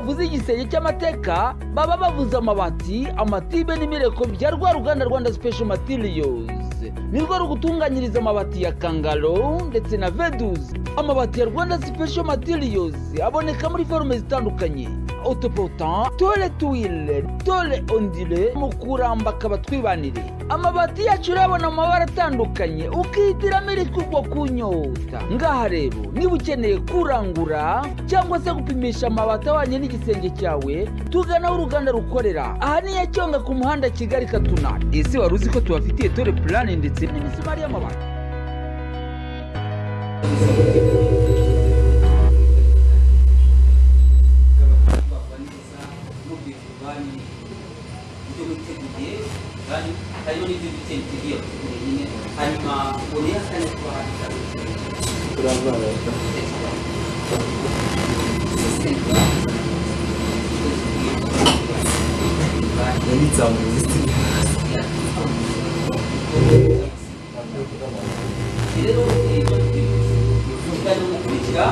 bavuze igisenge cy'amateka baba bavuze amabati amatibe n'imireko bya rwa ruganda rwanda special materials. Nirwo rugutunganyiriza amabati ya kangaro ndetse na veduzi amabati ya rwanda special materials aboneka muri forume zitandukanye. Autoportant tole tuwile tole ondile mu kuramba akaba twibanire amabati yacu urabona mu mabara atandukanye ukihitiramo iri kugwa ku nyota ngaha rero niba ukeneye kurangura cyangwa se gupimisha amabati ahwanye n'igisenge cyawe tugana aho uruganda rukorera. Aha ni cyonga ku muhanda kigali katuna ese wari uzi ko tubafitiye tole purane ndetse n'imisumari y'amabati hariho n'ibyo bitero tugiye nyine hanyuma uboneye akanya kuba rero ibyo tuvuga no gukurikira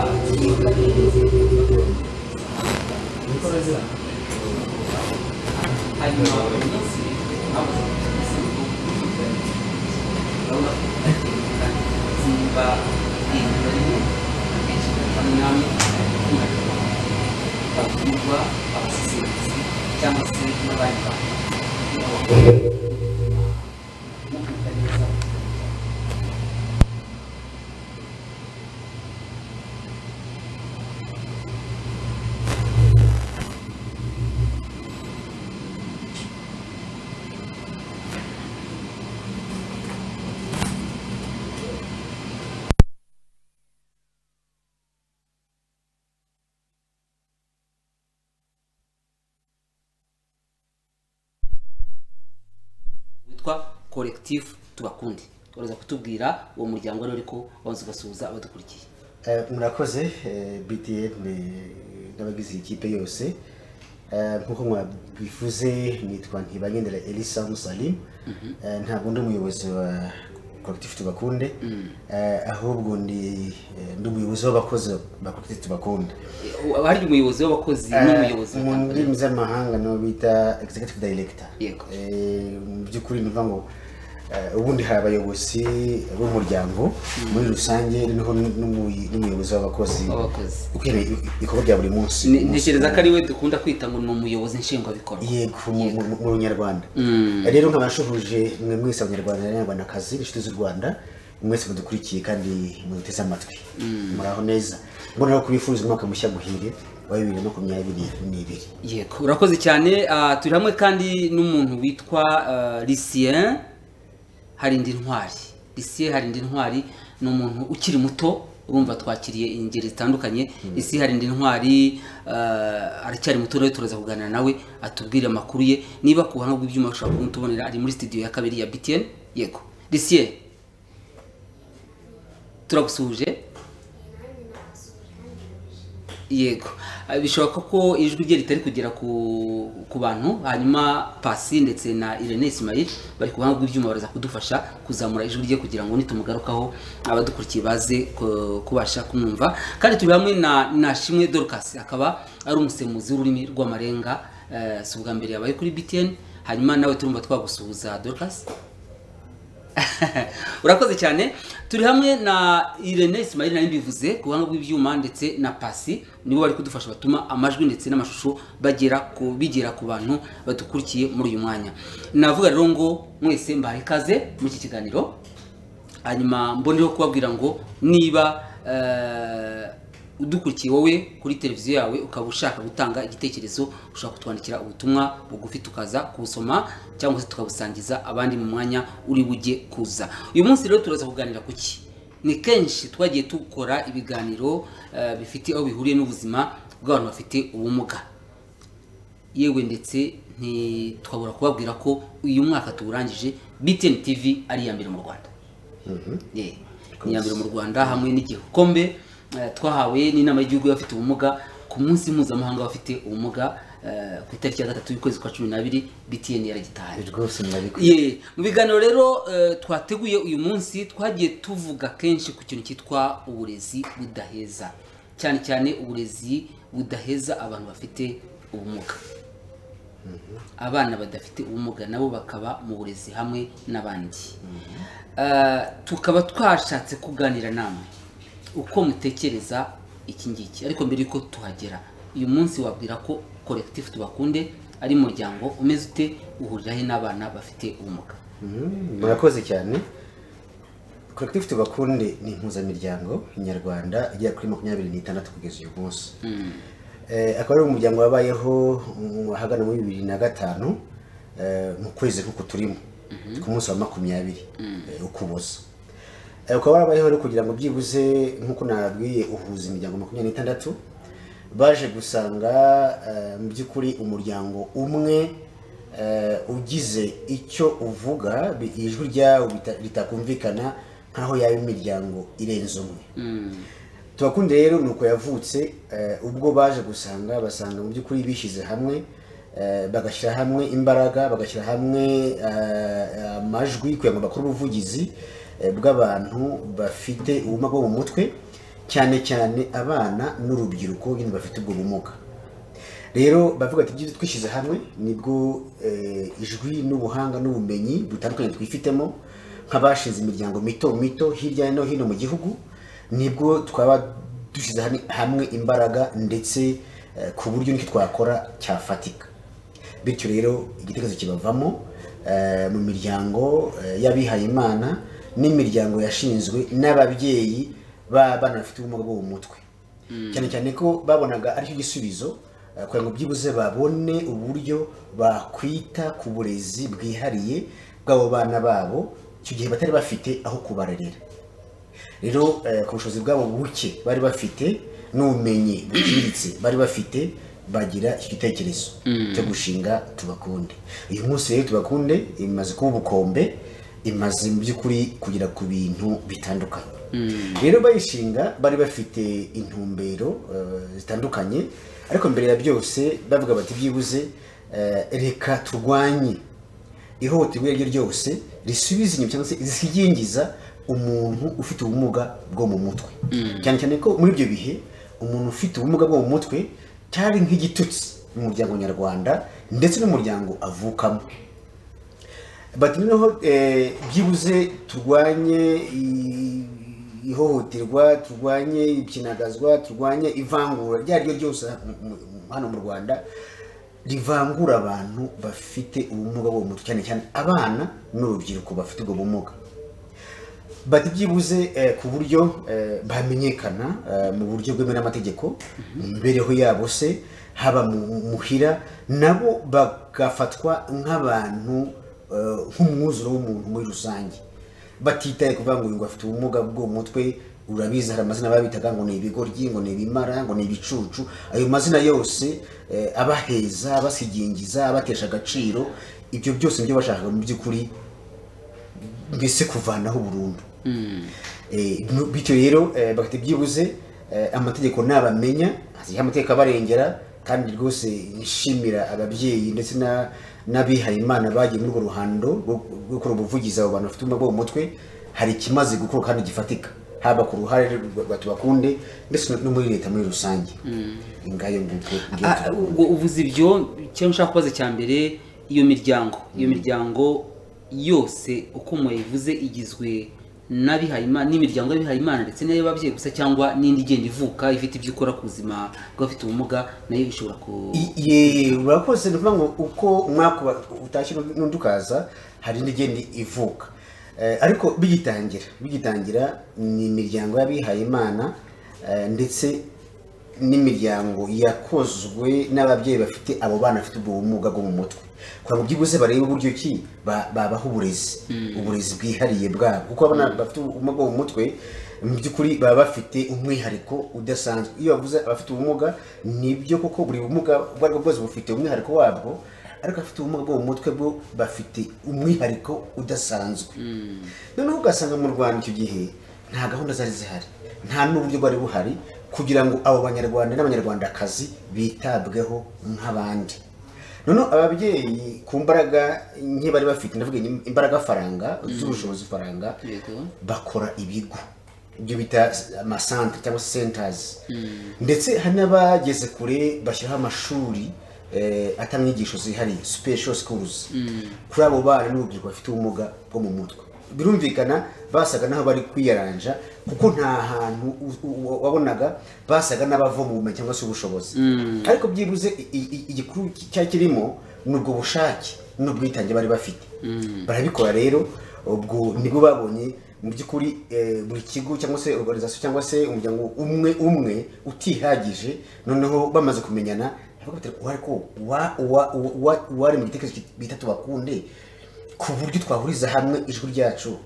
hanyuma buri munsi ntabwo urabona ko simba ihindura rimwe akenshi hamwe namwe bakumva abasesenguzi cyangwa se n'abandi bantu mukumva neza witwa collectif tubakunde. Uraza kutubwira uwo muryango rero ariko wabanza ugasuhuza abadukurikiye Eh, murakoze eh, btn n'abagize iyi kipe yose. Eh, nk'uko mwabivuze nitwa ntibagendera elisa musalim. Eh, ntabwo ndi umuyobozi wa collectif tubakunde. Eh, ahubwo ndi eh, ndi umuyobozi w'abakozi ba collectif tubakunde. Eh, hari umuyobozi w'abakozi n'umuyobozi mu ndimi z'amahanga nibo bita executive director. Mu by'ukuri ni ukuvuga ngo ubundi hari abayobozi b'umuryango muri rusange noneho n'umuy- n'umuyobozi w'abakozi ukeneye ibikorwa bya buri munsi. Ntekereza ko ari we dukunda kwita ngo ni umuyobozi nshingwabikorwa yego mu- runyarwanda Mm. rero nkaba nshubuje mwe mwese abanyarwanda n'abanyarwandakazi inshuti z'u rwanda mwese mudukurikiye kandi muduteze amatwi. Muraho neza. Mbona no kubifuriza umwaka mushya muhire wa bibiri na makumyabiri n'ibiri. Yego. Urakoze cyane. Ah, turi hamwe kandi n'umuntu witwa ah, Lucien harindi ntwari. Lucien harindi ntwari ni umuntu ukiri muto urumva twakiriye ingeri zitandukanye. Isi harindi ntwari ah, aracyari muto rero turaza kuganira nawe atubwire amakuru ye. Niba ku buhanga bw'ibyuma ushobora kumutubonera ari muri studio ya kabiri ya BTN yego. Lucien. Turagusuhuje yego. Bishoboka ko ijwi rye ritari kugera ku, bantu hanyuma pasi ndetse na irene ismail bari ku buhanga bw'ibyuma baraza kudufasha kuzamura ijwi rye kugira ngo nitumugarukaho abadukurikiye baze ku- kubasha kumwumva. Kandi turi hamwe na nashimwe dorcas akaba ari umusemuzi w'ururimi rw'amarenga eh, si ubwa mbere yabaye kuri btn hanyuma nawe turumva twagusuhuza. Dorcas? urakoze cyane. Turi hamwe na irene ismail nari mbivuze ku buhanga bw'ibyuma ndetse na pasi nibo bari kudufasha batuma amajwi ndetse n'amashusho bagera ku bigera ku bantu badukurikiye muri uyu mwanya. Navuga rero ngo mwese mbahaye ikaze muri iki kiganiro hanyuma mbonereho kubabwira ngo niba eh, udukurikiye wowe kuri televiziyo yawe ukaba ushaka gutanga igitekerezo ushobora kutwandikira ubutumwa bugufi tukaza kubusoma cyangwa se tukabusangiza abandi mu mwanya uri bujye kuza. Uyu munsi rero turaza kuganira ku ki? Ni kenshi twagiye dukora ibiganiro eh, bifite aho bihuriye n'ubuzima bw'abantu bafite ubumuga. Yewe ndetse ntitwabura kubabwira ko uyu mwaka tuwurangije BTN TV ari iya mbere mu Rwanda. Ni iya mbere mu Rwanda hamwe n'igikombe twahawe n'inama y'igihugu y'abafite ubumuga ku munsi mpuzamahanga w'abafite ubumuga eh, ku itariki ya gatatu y'ukwezi kwa cumi n'abiri BTN yaragitaye. Rwose murabikwiye Ye, mu biganiro rero eh, twateguye uyu munsi twagiye tuvuga kenshi ku kintu cyitwa uburezi budaheza. Cyane cyane uburezi budaheza abantu bafite ubumuga. Abana badafite ubumuga nabo bakaba mu burezi hamwe n'abandi. Ah, tukaba twashatse kuganira namwe. Uko mutekereza iki ngiki. Ariko mbere yuko tuhagera uyu munsi wabwira ko collectif tubakunde ari umuryango umeze ute uhuriraho n'abana bafite ubumuga? Mhm, murakoze cyane. Collectif tubakunde ni impuzamiryango nyarwanda igera kuri makumyabiri n'itandatu kugeza uyu munsi. Eh, akaba ari umuryango wabayeho ahagana muri bibiri na gatanu eh, mu kwezi nk'uku turimo. Ku munsi wa makumyabiri. Eh, ukuboza. Ukaba warabayeho rero kugira ngo byibuze nk'uko nababwiye uhuza imiryango makumyabiri n'itandatu baje gusanga eh, mu by'ukuri umuryango umwe eh, ugize icyo uvuga ijwi ryawo ritakumvikana nk'aho yaba imiryango irenze umwe. Tubakunde rero ni uko yavutse eh, ubwo baje gusanga basanga mu by'ukuri bishyize hamwe eh, bagashyira hamwe imbaraga bagashyira hamwe eh, amajwi kugira ngo bakore ubuvugizi eh, bw'abantu bafite ubumuga bwo mu mutwe cyane cyane abana n'urubyiruko nyine bafite ubwo bumuga. Rero bavuga ati ibyo twishyize hamwe ni bwo eh, ijwi n'ubuhanga n'ubumenyi butandukanye twifitemo nk'abashinze imiryango mito mito hirya no hino mu gihugu ni bwo twaba dushyize hamwe- imbaraga ndetse eh, ku buryo n'icyo twakora cyafatika. Bityo rero igitekerezo kibavamo eh, mu miryango eh, y'abihaye imana n'imiryango yashinzwe n'ababyeyi b'abana bafite ubumuga bwo mu mutwe. Cyane cyane ko babonaga ari cyo gisubizo eh, kugira ngo byibuze babone uburyo bakwita ku burezi bwihariye bw'abo bana babo icyo gihe batari bafite aho kubarerera. Rero eh, ku bushobozi bwabo buke bari bafite n'ubumenyi buciriritse bari bafite bagira iki gitekerezo cyo gushinga tubakunde. Uyu munsi rero tubakunde imaze kuba ubukombe imaze mu by'ukuri kugera ku bintu bitandukanye. Rero bayishinga bari bafite intumbero eh, zitandukanye ariko mbere ya byose bavuga bati byibuze eh, reka turwanye. Ihohoterwa iryo ari ryo ryose risubiza inyuma cyangwa se zigingiza umuntu ufite ubumuga bwo mu mutwe. Cyane cyane ko muri ibyo bihe umuntu ufite ubumuga bwo mu mutwe cyari nk'igitutsi mu muryango nyarwanda ndetse n'umuryango avukamo. Bati noneho eh, byibuze turwanye ihohoterwa turwanye ikinagazwa turwanye ivangura iryo ari ryo ryose hano mu rwanda rivangura abantu bafite ubumuga bwo mu mutwe. Cyane cyane abana n'urubyiruko bafite ubwo bumuga. Bati byibuze eh, ku buryo eh, bamenyekana eh, mu buryo bwemewe n'amategeko mu mibereho yabo se haba mu muhira nabo bagafatwa nk'abantu eh, nk'umwuzuro w'umuntu muri rusange. Batitaye kuvuga ngo uyu ngo afite ubumuga bwo mu mutwe urabizi hari amazina babitaga ngo ni ibigoryi ngo ni ibimara ngo ni ibicucu. Ayo mazina yose eh, abaheza abasigingiza abatesha agaciro ibyo byose ni byo bashakaga mu by'ukuri mbese kuvanaho burundu. Eh, nu- bityo rero eh, bagahita byibuze eh, amategeko nabamenya hariho amategeko abarengera kandi rwose nshimira ababyeyi ndetse na- n'abihaye imana bagiye muri urwo ruhando rwo gukora ubuvugizi abo bantu bafite ubumuga bwo mu mutwe hari ikimaze gukorwa kandi gifatika. Haba ku ruhare rwa tubakunde ndetse no muri leta muri rusange. Ngayo nguko ngiye Ah, uvuze ibyo cyangwa ushaka kubaza cya mbere iyo miryango iyo miryango yose uko muyivuze igizwe n'imiryango y'abihayimana ndetse n'iy'ababyeyi gusa cyangwa n'indi igenda ivuka ifite ibyo ikora ku buzima bw'abafite ubumuga na yo ishobora ku urakoze ni ukuvuga ngo uko umwaka utashye n'undi ukaza hari indi igenda ivuka. Eh, ariko bigitangira bigitangira ni imiryango y'abihaye imana eh, ndetse n'imiryango yakozwe n'ababyeyi bafite abo bana bafite ubwo bumuga bwo mu mutwe. Kugira ngo byibuze barebe uburyo ki ba- babaha uburezi uburezi bwihariye bwabo. Kuko abana bafite ubumuga bwo mu mutwe mu by'ukuri baba bafite umwihariko udasanzwe. Iyo bavuze abafite ubumuga ni byo koko buri bumuga ubwo ari bwo bwose bufite umwihariko wabwo ariko abafite ubumuga bwo mu mutwe bwo bafite umwihariko udasanzwe. Noneho ugasanga mu rwanda icyo gihe nta gahunda zari zihari nta n'uburyo bwari buhari kugira ngo abo banyarwanda n'abanyarwandakazi bitabweho nk'abandi. Noneho ababyeyi ku mbaraga nke bari bafite ndavuga imbaraga faranga z'ubushobozi faranga bakora ibigo. Ibyo bita amasantere cyangwa se centers ndetse hari n'abageze kure bashyiraho amashuri eh, atanga inyigisho zihariye special schools. Kuri abo bana n'urubyiruko bafite ubumuga bwo mu mutwe. Birumvikana basaga n'aho bari kwiyaranja kuko nta hantu wabonaga basaga n'abava mu bumenyi cyangwa se ubushobozi. Ariko byibuze igikuru cyari kirimo ni ubwo bushake n'ubwitange bari bafite. Barabikora rero ubwo ni bwo babonye mu by'ukuri eh, buri kigo cyangwa se organization cyangwa se umuryango umwe umwe utihagije noneho bamaze kumenyana baravuga bati, "Uwa- ariko wa- wa- wa- wari mu gitekerezo bita tubakunde ku buryo twahuriza hamwe ijwi ryacu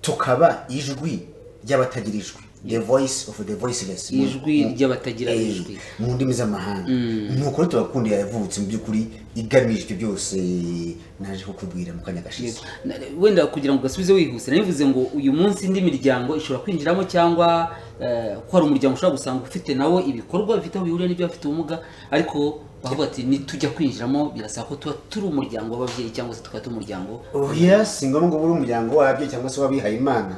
tukaba ijwi ry'abatagira ijwi the voice of the voiceless Ijwi mu- ry'abatagira ijwi. mu ndimi z'amahanga. Nuko rero tubakunde yavutse mu by'ukuri igamije ibyo byose naje kukubwira mu kanya gashize. Wenda kugira ngo gasubize wihuse narivuze ngo uyu munsi indi miryango ishobora kwinjiramo cyangwa eh, ko hari umuryango ushobora gusanga ufite nawo ibikorwa bifite aho bihuriye n'ibyo bafite ubumuga ariko bavuga ati nitujya kwinjiramo birasaba ko tuba turi umuryango w'ababyeyi cyangwa se tukaba turi umuryango oya si ngombwa uri umuryango wabyo cyangwa se w'abihaye imana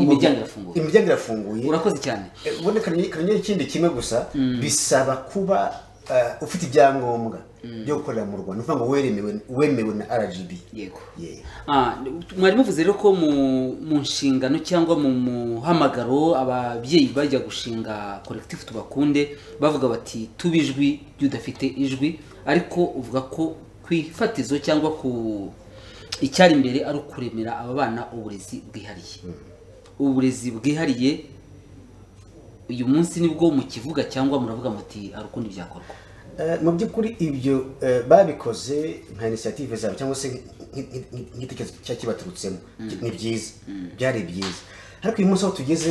Imiryango irafunguye. imiryango irafunguye. Urakoze cyane. Eh, ubundi kanyenyeri ikindi kimwe gusa bisaba kuba eh, ufite ibyangombwa. Byo gukorera mu rwanda. Ni ukuvuga ngo weremewe wemewe na rgb yego. Yeah. Ah, mwari muvuze rero ko mu nshingano cyangwa mu muhamagaro ababyeyi bajya gushinga collectif tubakunde bavuga bati tuba ijwi ry'udafite ijwi. Ariko uvuga ko ku ifatizo cyangwa ku icyari imbere ari ukuremera aba bana uburezi bwihariye. Uburezi bwihariye uyu munsi ni bwo mukivuga cyangwa muravuga muti hari ukundi byakorwa? Mu by'ukuri ibyo eh, babikoze nka inisiyative zabo cyangwa se nk- nk- nk- nk'igitekerezo cyari kibaturutsemo. Ni byiza. Byari byiza. Ariko uyu munsi aho tugeze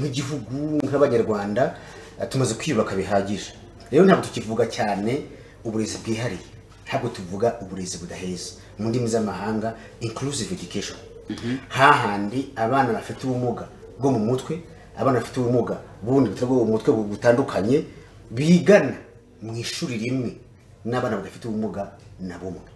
nk'igihugu nk'abanyarwanda eh, tumaze kwiyubaka bihagije. Rero ntabwo tukivuga cyane uburezi bwihariye. Ntabwo tuvuga uburezi budaheza. Mu ndimi z'amahanga inclusive education. Hahandi abana bafite ubumuga bwo mu mutwe abana bafite ubumuga bundi butari bwo mu mutwe butandukanye bigana. Mu ishuri rimwe n'abana badafite ubumuga na bumwe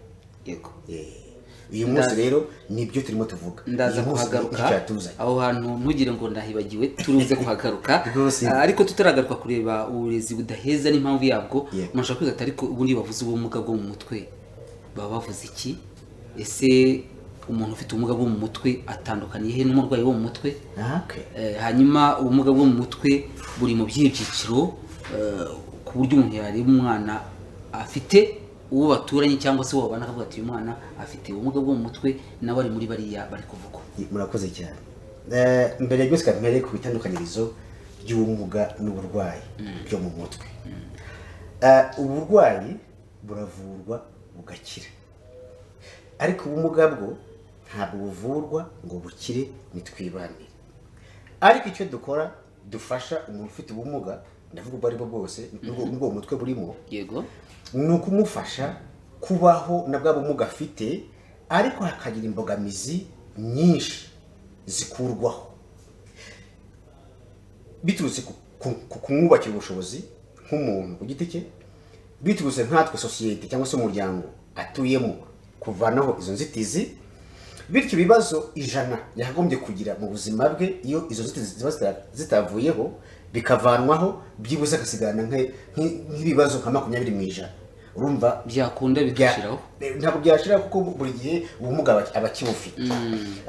yego. Eh, uyu munsi rero ni byo turimo tuvuga. Ndaza kuhagaruka aho hantu ntugire ngo ndahibagiwe turuze kuhagaruka. Ah, ariko tutaragaruka kureba uburezi budaheza n'impamvu yabwo. Umuntu ashobora kwiga ariko ubundi bavuze ubumuga bwo mu mutwe. Baba bavuze iki? Ese umuntu ufite ubumuga bwo mu mutwe atandukaniye he n'umurwayi wo mu mutwe? Ah. Eh, hanyuma ubumuga bwo mu mutwe buri mu byihe byiciro eh, ku buryo umuntu yareba umwana afite uwo baturanye cyangwa se uwo babana akavuga ati uyu mwana afite ubumuga bwo mu mutwe nawe ari muri bariya bari kuvugwa murakoze cyane. Eh, mbere ya byose kamere ku bitandukanyirizo by'ubumuga n'uburwayi byo mu mutwe. Eh, uburwayi buravurwa bugakira. Ariko ubumuga bwo ntabwo buvurwa ngo bukire nitwibanire ariko icyo dukora dufasha umuntu ufite ubumuga ndavuga ubwo ari bwo bwose n'ubwo n'ubwo mu mutwe burimo. Yego. Ni ukumufasha kubaho na bwa bumuga afite ariko hakagira imbogamizi nyinshi zikurwaho. Biturutse ku- ku- ku kumwubakira ubushobozi nk'umuntu. Ku giti cye biturutse nkatwe sosiyete cyangwa se umuryango atuyemo kuvanaho izo nzitizi bityo ibibazo ijana yakagombye kugira mu buzima bwe iyo izo nzitizi ziba zita- zitavuyeho bikavanwaho byibuze agasigarana nk'ibibazo nka makumyabiri mu ijana. Urumva? Byakunda bya- bigashiraho ntabwo byashira kuko buri gihe ubumuga aba- akibufite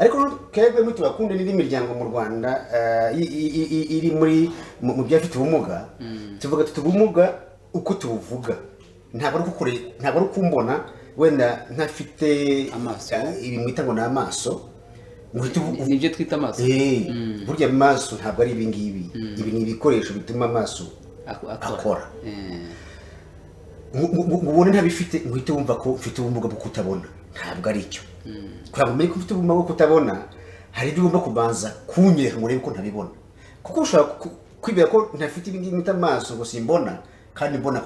ariko twebwe ntitubakunde n'indi miryango mu rwanda eh, iri muri mu by'abafite ubumuga tuvuga tuti ubumuga uko tubuvuga. Ntabwo ari ukukure ntabwo ari ukumbona wenda ntafite Amaso. eh, ibi mwita ngo ni amaso. Ni byo twita amaso. Eh, burya amaso ntabwo ari ibi ngibi. Ibi ni ibikoresho bituma amaso Ako- akora. Eh, ngo- ngo ngo ubone ntabifite ngo uhite wumva ko ufite ubumuga bwo kutabona. Ntabwo ari cyo kugira ngo umenye ko ufite ubumuga bwo kutabona hari ibyo ugomba kubanza kunyereka ngo urebe ko ntabibona. Kuko ushobora kwibwira ko ntafite ibi ngibi mwita amaso ngo simbona kandi mbona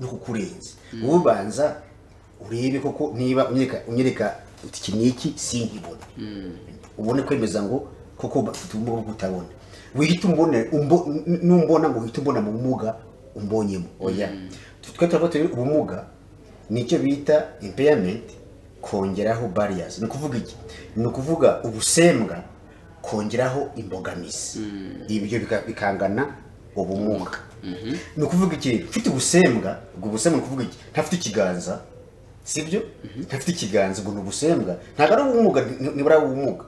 no kukurenza ubanza urebe koko niba unyereka uti iki n'iki sinkibona ubone kwemeza ngo koko ufite ubumuga bwo kutabona wihita umbona numbona ngo uhite umbona mu bumuga umbonyemo. Oya. Twe turavuga turi ubumuga ni cyo bita impairment kongeraho barriers. Ni ukuvuga iki? Ni ukuvuga ubusembwa kongeraho imbogamizi. Ibyo bika- bikangana ubumuga. Ni ukuvuga iki? Ufite ubusembwa ubwo busembwa ni ukuvuga iki? Ntafite ikiganza sibyo? Ntafite ikiganza ubwo ni ubusembwa ntabwo ari ubumuga ni- nibura ari ubumuga.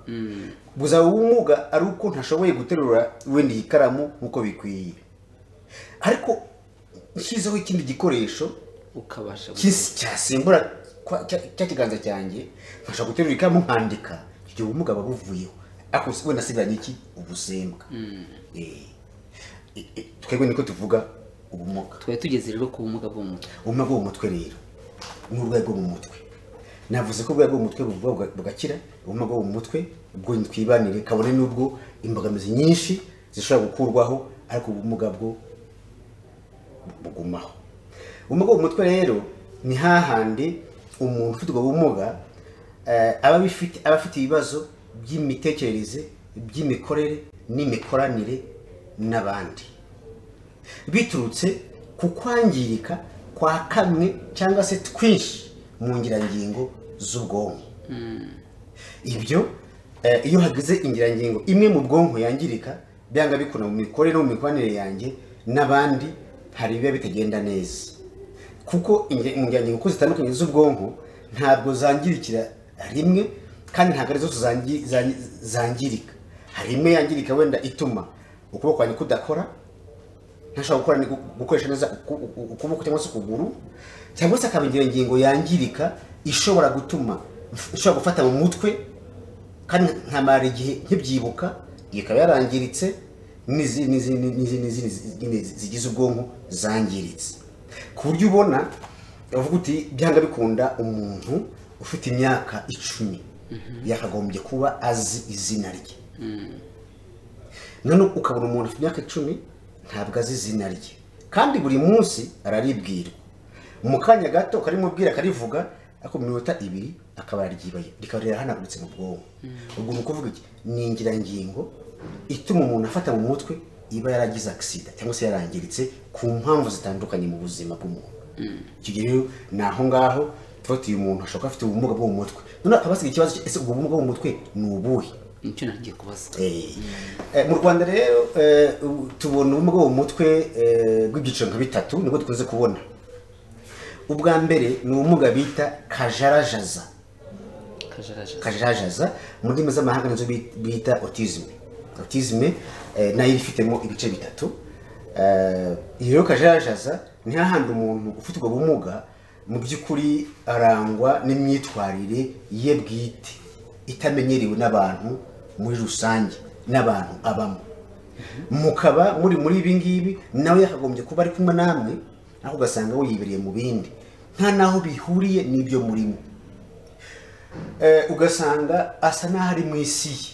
Buzaba ubumuga ari uko ntashoboye guterura wenda iyi karamu nk'uko bikwiye. Ariko nshyizeho ikindi gikoresho cyasimbura cya kiganza cyanjye nkashobora guterura ikaramu nkandika. Ibyo bumuga buba buvuyeho ariko wenda asigaranye iki ubusembwa. Eh, eh, eh, twebwe niko tuvuga ubumuga. Twari tugeze rero ku bumuga bwo mu mutwe ubumuga bwo mu mutwe rero. Ni uburwayi bwo mu mutwe. Navuze ko uburwayi bwo mu mutwe bugakira ubumuga bwo mu mutwe ubwo twibanire kabone n'ubwo imbogamizi nyinshi zishobora gukurwaho ariko ubumuga bwo bugumaho. Ubumuga bwo mu mutwe rero ni hahandi umuntu ufite ubwo bumuga eh, aba afite ibibazo by'imitekerereze by'imikorere n'imikoranire n'abandi. Biturutse ku kwangirika kwa kamwe cyangwa se twinshi mu ngirangingo z'ubwonko. Ibyo eh, iyo hagize ingirangingo imwe mu bwonko yangirika byanga bikuna mu mikorere no mu mikoranire yanjye n'abandi hari ibiba bitagenda neza. Kuko inge- mu ngirangingo uko zitandukanye z'ubwonko ntabwo zangirikira rimwe kandi ntabwo ari zose zangi- zangi- zangirika. Hari imwe yangirika wenda ituma ukuboko kwanjye kudakora ntashobora gukora gukoresha neza uku- uku- ukuboko cyangwa se ukuguru cyangwa se akaba ingirangingo yangirika ishobora gutuma ishobora gufata mu mutwe kandi nkamara igihe nkibyibuka ikaba yarangiritse n'izi- n'izi- n'izi- n'izindi zindi zigize ubwonko zangiritse. Ku buryo ubona uvuga uti byanga bikunda umuntu ufite imyaka icumi yakagombye kuba azi izina rye. None ukabona umuntu ufite imyaka icumi ntabwo azi izina rye. Kandi buri munsi araribwirwa mu kanya gato karimubwira akarivuga ariko mu minota ibiri akaba yaryibaye. Rikaba rirahanaguritse mu bwonko. Ubwo ni ukuvuga iki? Ni ingirangingo ituma umuntu afata mu mutwe iba yaragize agisida cyangwa se yarangiritse ku mpamvu zitandukanye mu buzima bw'umuntu. Icyo gihe rero ni aho ngaho tuba tuyu umuntu ashobora kuba afite ubumuga bwo mu mutwe. None akaba asigaye ikibazo ese ubwo bumuga bwo mu mutwe ni ubuhe? Ni cyo nagiye kubaza. Eh, eh, mu rwanda rero eh, tubona ubumuga bwo mu mutwe bw'ibyiciro nka bitatu ni bwo dukunze kubona. Ubwa mbere ni ubumuga bita kajarajaza. Kajarajaza. Mu ndimi z'amahanga nizo bi- bita autisme. Eh, na yo ifitemo ibice bitatu. Iyo rero kajarajaza ni hahandi umuntu ufite ubwo bumuga mu by'ukuri arangwa n'imyitwarire ye bwite. Itamenyerewe n'abantu muri rusange n'abantu abamo. Mukaba muri muri ibi ngibi nawe yakagombye kuba ari kumwe namwe ariko ugasanga we yibereye mu bindi. Nta n'aho bihuriye n'ibyo murimo. Eh, ugasanga asa n'aho ari mu isi ye.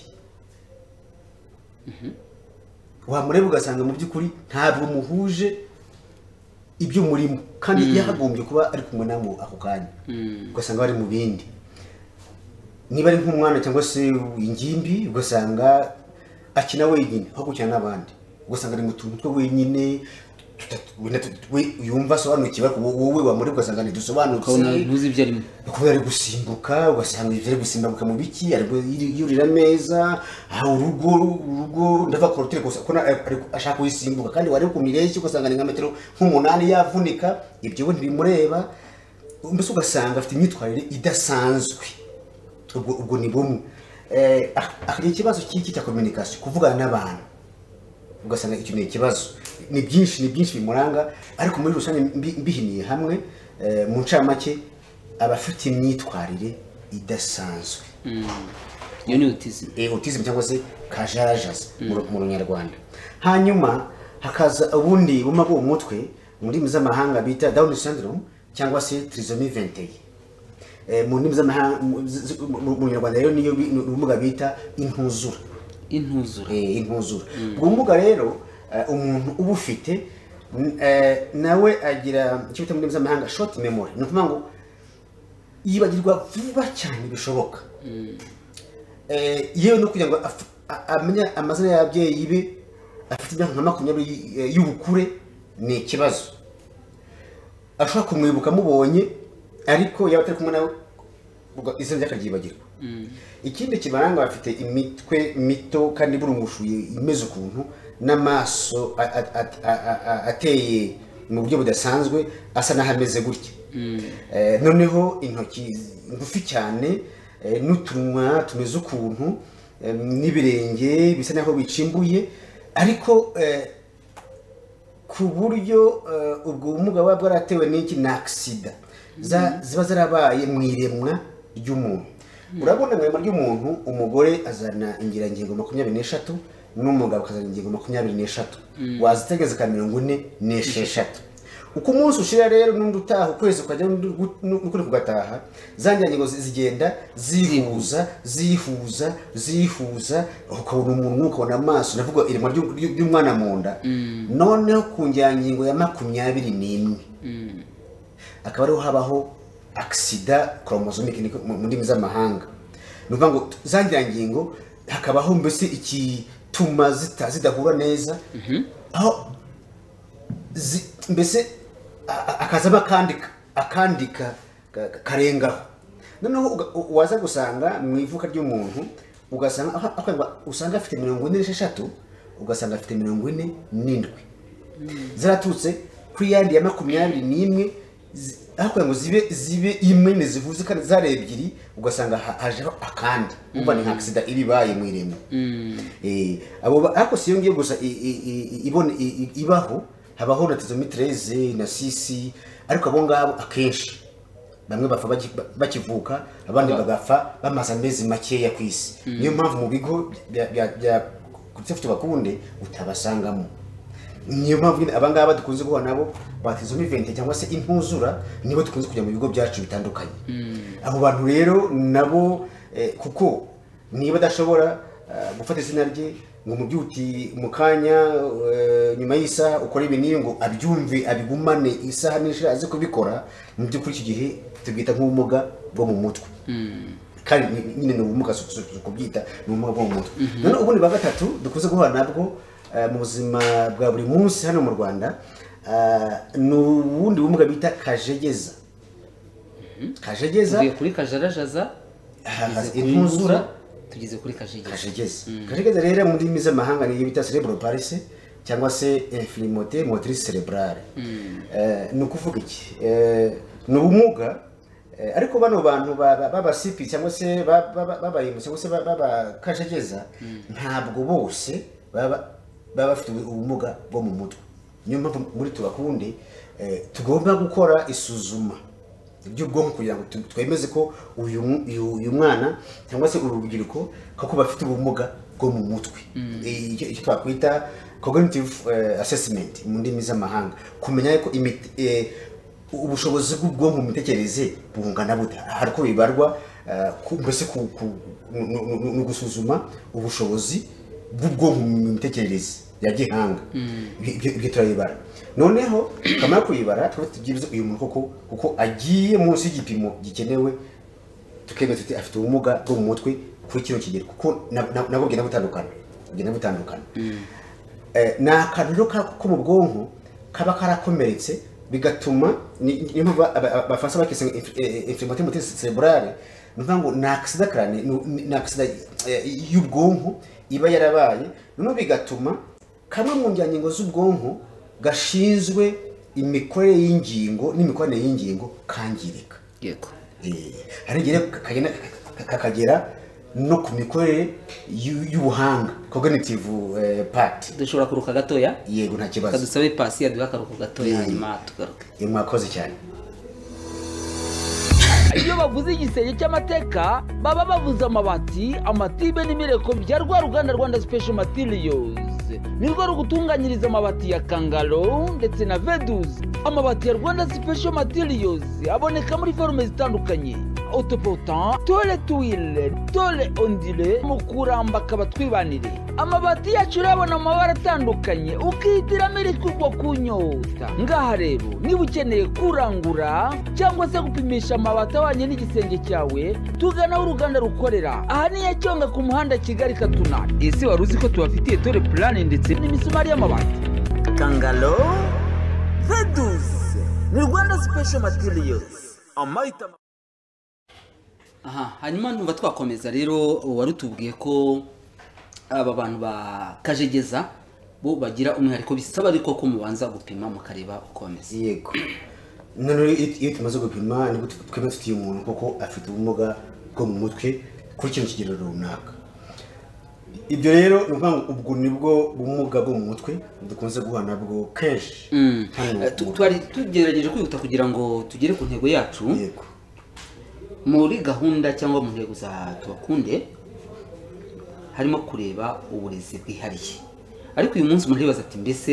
Wamureba ugasanga mu by'ukuri ntabwo muhuje ibyo murimo. Kandi yakagombye kuba ari kumwe namwe ako kanya. Ugasanga bari mu bindi. Niba ari nk'umwana cyangwa se ingimbi ugasanga akina wenyine aho gukina n'abandi. Ugasanga ari mu tuntu twe wenyine yumva asobanukiwe wowe wamureba ugasanga ntidusobanutse. Ukabona ntuzi ibyo arimo. Kuba ari gusimbuka ugasanga ibyo ari gusimbuka mu biki yurira ameza aha urugo urugo ndava korotire gusa ashaka kuyisimbuka kandi wari ku mireshyi ugasanga ni nka metero nk'umunani yavunika ibyo we ntibimureba mbese ugasanga afite imyitwarire idasanzwe. Ubwo ni bumwe. Eh, akagira ikibazo cy'iki cya communication? Kuvugana n'abantu. Ugasanga icyo ni ikibazo. Ni byinshi ni byinshi bimuranga ariko muri rusange mbi- mbihiniye hamwe eh, mu ncamake aba afite imyitwarire idasanzwe. Iyo ni autism. Eh, cyangwa se kajarajaza mu mu runyarwanda. Hanyuma hakaza ubundi buma mu mutwe mu ndimi z'amahanga bita down syndrome cyangwa se trisomie 21 eh, mu ndimi z'amahanga mu- runyarwanda rero niyo ubumuga bita intuzura. Intuzura. Eh, intuzura. Ubwo bumuga rero eh, umuntu uba ufite eh, nawe agira icyo bita mu ndimi z'amahanga short memory. Ni ukuvuga ngo yibagirwa vuba cyane bishoboka. Eh, yewe no kugira ngo af- a- amenye amazina y'ababyeyi be afite imyaka nka makumyabiri y'ubukure ni ikibazo. Ashobora kumwibuka amubonye ariko yaba atari kumwe nawe izina rye akaryibagirwa ikindi kibaranga bafite imitwe mito kandi burungushuye imeze ukuntu n'amaso ateye mu buryo budasanzwe asa n'aho ameze gutya. Eh, noneho intoki ngufi cyane eh, n'utunwa tumeze ukuntu eh, n'ibirenge bisa n'aho bicimbuye ariko ku buryo ubwo bumuga buba bwaratewe n'iki? Ni agisida ziba zarabaye mu iremwa ry'umuntu. Urabona mu iremwa ry'umuntu umugore azana ingirangingo makumyabiri n'eshatu n'umugabo akazana ingingo makumyabiri n'eshatu. Wazitegeza ka mirongo ine n'esheshatu. Uko umunsi ushira rero n'undi utaha ukwezi ukajya n'ukundi kugataha za ngirangingo zi- zigenda zihuza zihuza zihuza ukabona umuntu ukabona amaso. Ndavuga iremwa ry'u- ry'u- ry'umwana mu nda. Noneho ku ngirangingo ya makumyabiri n'imwe. Akaba ariho habaho agisida koromozomike mu ndimi z'amahanga. Ni ukuvuga ngo za ngirangingo hakabaho mbese ikituma zita- zidahura neza. Aho zi- mbese akazamo akandi akandi ka- ka- karengaho. Noneho waza gusanga mu ivuka ry'umuntu ugasanga aho- aho usanga afite mirongo ine n'esheshatu ugasanga afite mirongo ine n'indwi. Zaraturutse kuri yandi ya makumyabiri n'imwe kugira ngo zibe zibe imwe ntizivuze kandi zari ebyiri ugasanga ha- hajeho akandi. Umva ni nka agisida iba ibaye mu irembo. Eh, abo ba- ariko si iyo ngiyo gusa ibaho habaho na tezomitreze na sisi ariko abo ngabo akenshi bamwe bapfa baki- bakivuka abandi bagapfa bamaze amezi makeya ku isi. Niyo mpamvu mu bigo bya- kutse bakunde utabasangamo. Niyo mpamvu nyine abangaba dukunze guhura nabo batizoma ivente cyangwa se impuzura nibo dukunze kujya mu bigo byacu bitandukanye. Abo bantu rero nabo eh, kuko niba adashobora eh, gufata izina rye ngo mubyuti mu kanya eh, nyuma y'isaha ukora ibi n'ibi ngo abyumve abigumane isaha n'ishira aze kubikora mu by'ukuri iki gihe tubwita nk'ubumuga bwo mu mutwe. Kandi ni- nyine ni ubumuga kubyita ni ubumuga bwo mu mutwe. None ubundi bwa gatatu dukunze guhura nabwo mu buzima bwa buri munsi hano mu rwanda eh, ni ubundi bumuga bita kajegeza. Kajegeza tuvuye kuri kajarajaza? Intuzura. Tugeze kuri kajegeza. Kajegeza. Kajegeza rero mu ndimi z'amahanga niyo bita cerebral palsy cyangwa se infirmité motrice cerebrale. Eh, ni ukuvuga iki? Eh, ni ubumuga eh, ariko bano bantu ba- ba- b'abasipi cyangwa se ba- ba- ba- b'abayimu cyangwa se ba- b'abakajegeza ntabwo bose baba baba bafite ubumuga bwo mu mutwe. Niyo mpamvu muri tubakunde eh, tugomba gukora isuzuma. By'ubwonko kugira ngo twemeze ko uyu mwana cyangwa se uru rubyiruko koko bafite ubumuga bwo mu mutwe. Eh, icyo twakwita cognitive eh, assessment mu ndimi z'amahanga. Kumenya ko ubushobozi bw'ubwonko mu mitekerereze bungana bute hari uko bibarwa mbese ni ugusuzuma ubushobozi bw'ubwonko mu mitekerereze ya gihanga ibyo turabibara noneho kamara kuyibara tuba tubyibuze uyu muntu koko kuko agiye munsi y'igipimo gikenewe tukemeza tuti afite ubumuga bwo mu mutwe kuri kino kigero kuko na- na- nabwo bugenda butandukana bugenda butandukana ni akantu rero ko mu bwonko kaba karakomeretse bigatuma ni- niyo mpamvu abafaransa bakise infirmité motrice cerebrale ni ukuvuga ngo ni agisida karane ni ni agisida eh, y'ubwonko iba yarabaye noneho bigatuma kamwe mu ngirangingo z'ubwonko gashinzwe imikorere y'ingingo n'imikoranire y'ingingo kangirika. Yego. Eh, hari igihe kakagera no ku mikorere y'u- y'ubuhanga cognitive eh, part. Dushobora kuruka gatoya? Yego nta kibazo. Kadusabe pasi yaduha akaruhuko gatoya hanyuma tugaruke. Eh, mwakoze cyane. Iyo bavuze igisenge cy'amateka baba bavuze amabati amatibe n'imireko bya rwa ruganda rwanda special materials. Ni rwo rugutunganyiriza amabati ya kangaro ndetse na veduzi amabati ya rwanda special materials aboneka muri forume zitandukanye. Autopotant tole tuwile tole ondile mu kuramba akaba twibanire amabati yacu urabona amabara atandukanye ukihitiramo iri kugwa ku nyota ngaha rero niba ukeneye kurangura cyangwa se gupimisha amabati ahwanye n'igisenge cyawe tugana aho uruganda rukorera. Aha ni Nyacyonga ku muhanda kigali katuna ese wari uzi ko tubafitiye tore purane ndetse n'imisumari y'amabati kangalo veduzi ni rwanda special materials. Amahitamo. Aha hanyuma numva twakomeza rero wari utubwiye ko aba bantu ba kajegeza bo bagira umwihariko bisaba ariko ko mubanza gupima mukareba uko bameze. Yego. Noneho iyo tumaze gupima ni bwo twemba dufitiye umuntu koko afite ubumuga bwo mu mutwe kuri kino kigero runaka. Ibyo rero ni ukuvuga ngo ubwo ni bwo bumuga bwo mu mutwe dukunze guhura nabwo kenshi. Hano Eh, twari tugerageje kwihuta kugira ngo tugere ku ntego yacu. Muri gahunda cyangwa mu ntego za tubakunde harimo kureba uburezi bwihariye. Ariko uyu munsi umuntu aribaza ati mbese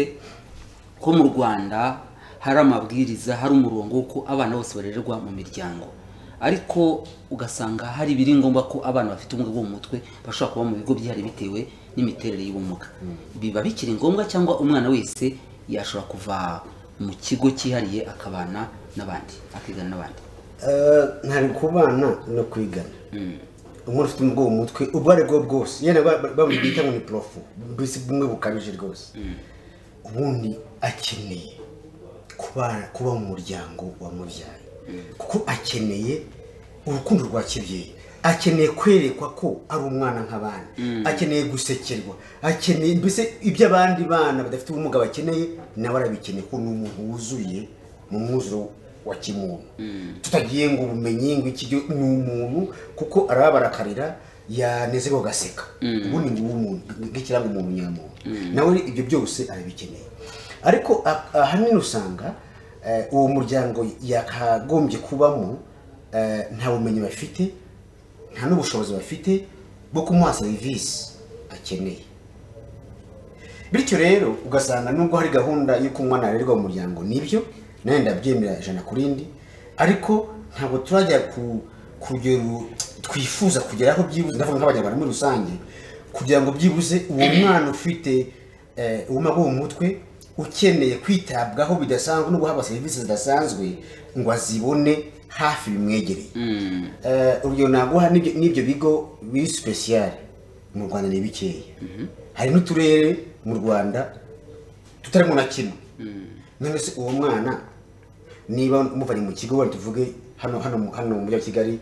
ko mu rwanda hari amabwiriza hari umurongo w'uko abana bose barererwa mu miryango? Ariko ugasanga hari ibiri ngombwa ko abana bafite ubumuga bwo mu mutwe bashobora kuba mu bigo byihariye bitewe n'imiterere y'ubumuga. Biba bikiri ngombwa cyangwa umwana wese yashobora kuva mu kigo cyihariye akabana n'abandi akigana n'abandi. Eh, ntari ku bana no kwigana. Umuntu ufite ubumuga bwo mu mutwe ubwo ari bwo bwose. Yenda bamwita ngo ni porofu mbese bumwe bukabije rwose. Ubundi akeneye kuba kuba mu muryango wamubyaye kuko akeneye urukundo rwa kibyeyi. Akeneye kwerekwa ko ari umwana nk'abandi. Akeneye gusekerwa. Akeneye mbese ibyo abandi bana badafite ubumuga bakeneye nawe arabikeneye ko ni umuntu wuzuye mu mwuzuro wa kimuntu. Tutagiye ngo ubumenyi ngo iki ni umuntu kuko arababara akarira yanezerwa agaseka. Ubundi ni umuntu nyamuntu nawe ibyo byose arabikeneye. Ariko a- ahanini usanga uwo muryango yakagombye kubamo eh, nta bumenyi bafite nta n'ubushobozi bafite bwo kumuha serivisi akeneye. Bityo rero ugasanga nubwo hari gahunda y'uko umwana arererwa mu muryango ni byo? Nawe ndabyemera ijana ku rindi. Ariko ntabwo turajya ku ku rugero twifuza kugeraho byibuze ndavuga nk'abanyarwanda muri rusange kugira ngo byibuze uwo mwana ufite eh, ubumuga bwo mu mutwe ukeneye kwitabwaho bidasanzwe no guhabwa serivisi zidasanzwe ngo azibone hafi bimwegereye Eh, urugero naguha n'ibyo- bigo biri sipesiyare mu rwanda ni bikeya. Hari n'uturere mu rwanda tutarimo na kimwe. None se uwo mwana niba muvanye mu kigo wenda tuvuge hano hano mu- hano mu mujyi wa kigali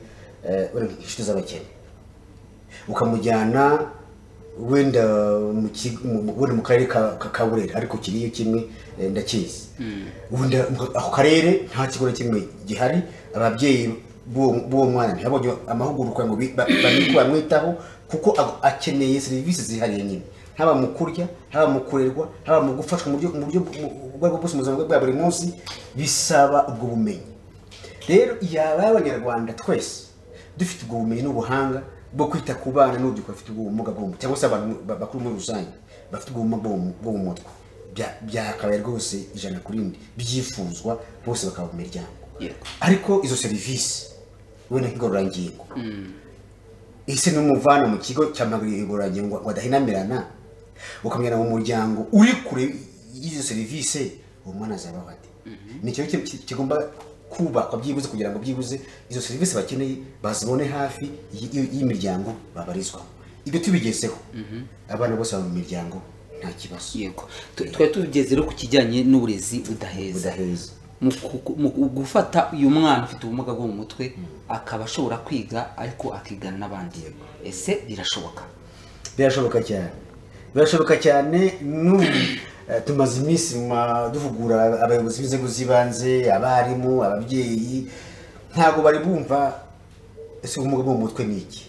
eh, wenda nk'inshuti z'abakene. Ukamujyana wenda wenda mu karere ka ka- ka burera ariko kiriyo kimwe eh, ndakizi. Wenda mu- ako karere nta kigo na kimwe gihari ababyeyi b'uwo mwana ntibabonye amahugurwa ngo bamwitaho kuko akeneye serivisi zihariye nyine. Haba mu kurya haba mu kurerwa haba mu gufashwa mu buryo ubwo ari bwo bwose mu buzima bwa buri munsi bisaba ubwo bumenyi. Rero yaba abanyarwanda twese dufite ubwo bumenyi n'ubuhanga bwo kwita ku bana n'urubyiruko bafite ubwo bumuga bwo mu mutwe cyangwa se abantu ba- bakuru muri rusange bafite ubwo bumuga bwo mu- mutwe. Bya- byakabaye rwose ijana ku rindi. Byifuzwa bose bakaba mu miryango. Ariko izo serivisi wenda nk'igororangingo ese n'umuvana mu kigo cyamagurira igororangingo ngo adahinamirana ukamujyana mu muryango uri kure y'izo serivisi uwo mwana azabaho ate? Ni ikintu ki- ki- kigomba kubakwa byibuze kugira ngo byibuze izo serivisi bakeneye bazibone hafi y'imiryango babarizwamo. Ibyo tubigezeho. Abana bose baba mu miryango nta kibazo. Yego. Twari rero ku kijyanye n'uburezi budaheza. Mu gufata uyu mwana ufite ubumuga bwo mu mutwe akaba ashobora kwiga ariko akigana n'abandi. Ese birashoboka? Birashoboka cyane. Birashoboka cyane n'ubu. Tumaze iminsi duhugura abayobozi b'inzego z'ibanze abarimu ababyeyi ntabwo bari bumva ese ubumuga bwo mu mutwe ni iki?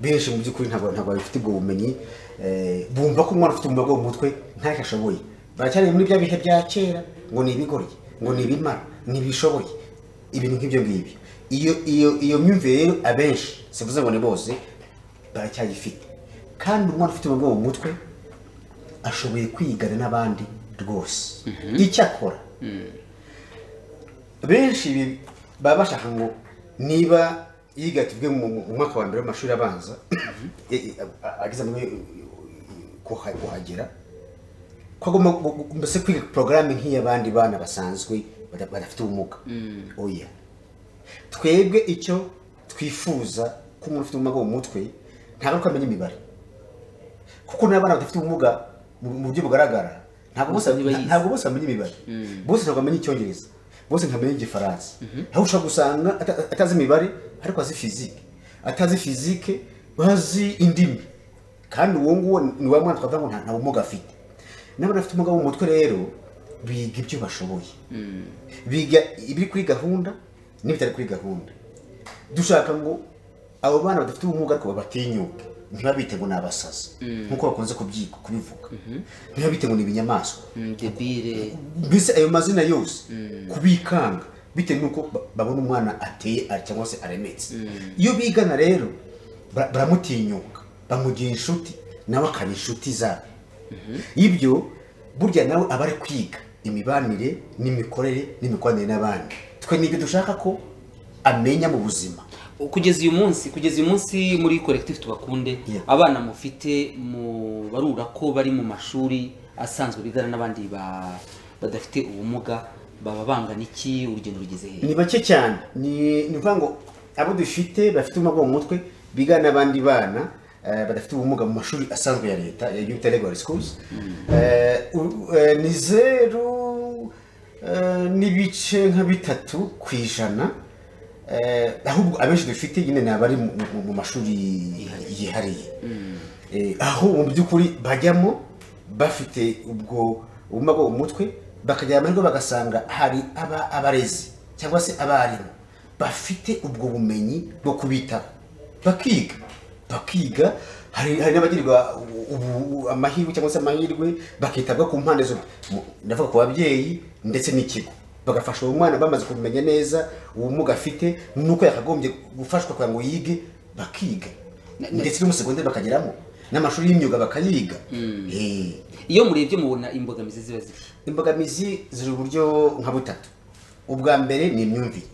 Benshi mu by'ukuri ntabwo ntabwo babifite ubwo bumenyi. Eh, bumva ko umwana ufite ubumuga bwo mu mutwe ntacyo ashoboye. Baracyari muri bya bihe bya kera ngo ni ibigoryi ngo ni ibimara ntibishoboye ibintu nk'ibyo ngibyo. Iyo iyo iyo myumvire rero abenshi sivuze ngo ni bose baracyayifite kandi umwana ufite ubumuga bwo mu mutwe ashoboye kwigana n'abandi rwose. Icyo akora benshi baba bashaka ngo niba yiga tuvuge mu mwaka wa mbere w'amashuri abanza a- ageze kuhagera ko agomba kwiga porogaramu nk'iy'abandi bana basanzwe bada- badafite ubumuga. Oya. Twebwe icyo twifuza ko umuntu ufite ubumuga mu mutwe ntabwo ari uko amenya imibare. Kuko n'abana badafite ubumuga mu buryo bugaragara. Ntabwo bose bamenya imibare. Bose ntabwo bamenya icyongereza. Bose ntabwo bamenya igifaransa. Aho ushobora gusanga ata- atazi imibare ariko azi fizike. Atazi fizike bazi indimi. Kandi uwo nguwo ni wa mwana twavuga ngo nta bumuga afite. N'abana bafite ubumuga mu mutwe rero biga ibyo bashoboye. Biga ibiri kuri gahunda n'ibitari kuri gahunda. Dushaka ngo abo bana badafite ubumuga ariko babatinyuke. Ntibabite ngo ni abasazi nk'uko bakunze kubivuga. Ntibabite ngo ni ibinyamaswa. Mm, mbese ayo mazina yose kubikanga bitewe n'uko ba- babona umwana ateye cyangwa se aremetse. Iyo bigana rero ba- baramutinyuka bamugira inshuti nawe akaba inshuti zabo. Ibyo burya nawe aba ari kwiga imibanire n'imikorere n'imikoranire n'abandi. Twe ni byo dushaka ko amenya mu buzima. Kugeza uyu munsi kugeza uyu munsi muri collective tubakunde abana mufite mu barura ko bari mu mashuri asanzwe bigana n'abandi ba- badafite ubumuga baba bangana iki? Urugendo rugeze hehe ni bake cyane. Ni ukuvuga ngo abo dufite bafite ubumuga mu mutwe bigana n'abandi bana eh, badafite ubumuga mu mashuri asanzwe ya leta ya Eh, u- eh, ni zeru eh, n'ibice nka bitatu ku ijana. Ahubwo abenshi dufite nyine ni abari mu- mu- mu mashuri yihariye. Eh, aho mu by'ukuri bajyamo bafite ubwo ubumuga bwo mu mutwe bakagira amahirwe bagasanga hari aba- abarezi cyangwa se abarimu bafite ubwo bumenyi bwo kubitaho. Bakiga bakiga hari n'abagirirwa amahirwe cyangwa se amahirwe bakitabwa ku mpande Mu- ndavuga ku babyeyi ndetse n'ikigo. Bagafasha uwo mwana bamaze kumenya neza ubumuga afite nuko yakagombye gufashwa kugira ngo yige bakiga. Ndetse no mu segonderi bakageramo n'amashuri y'imyuga bakayiga. Eh, iyo murebye mubona imbogamizi ziba ziri imbogamizi ziri uburyo nka butatu. Ubwa mbere ni imyumvire.